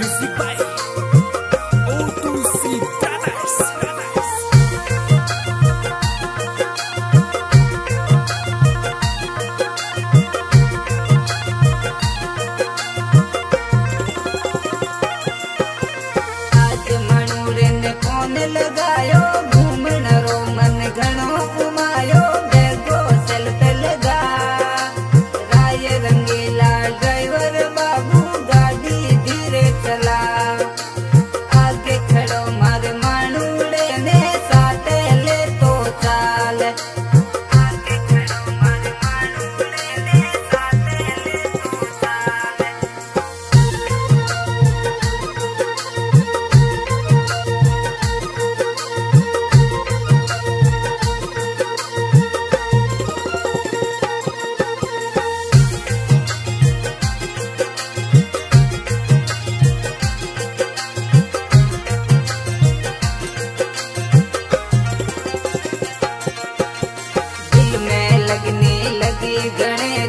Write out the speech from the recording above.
Music vai. गणे